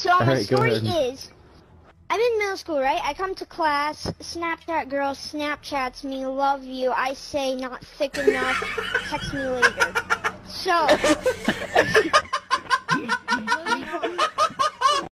So my right, story is, I'm in middle school, right? I come to class, Snapchat girl Snapchats me, love you. I say not thick enough, text me later. So,